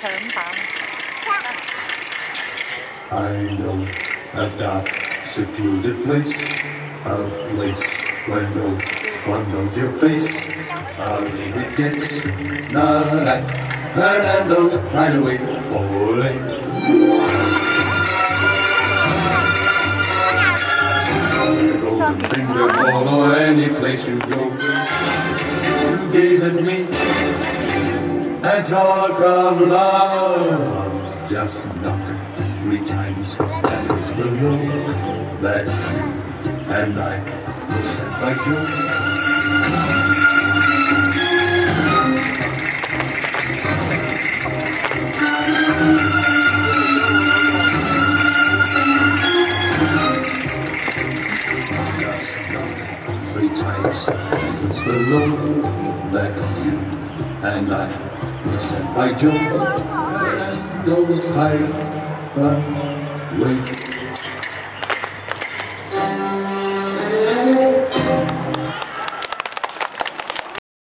I know a dark, secluded place, a place where no one knows your face. A lady gets not a night, her and those right away falling. Golden finger follow any place you go to gaze at me and talk of love. Just knock three times and it's below that you and I will set. Just knock three times and it's below that you and I Joe. Let those high the way